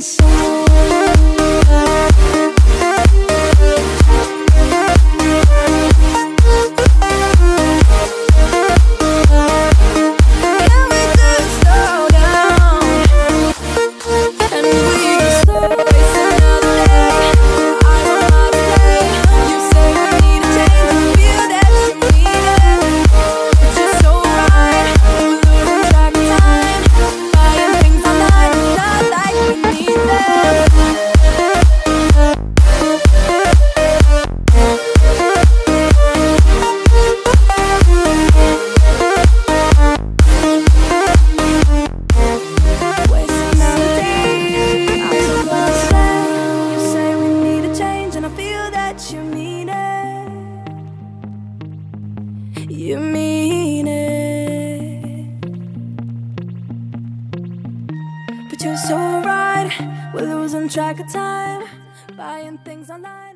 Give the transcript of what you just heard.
safe You mean it. But you're so right. We're losing track of time. Buying things online.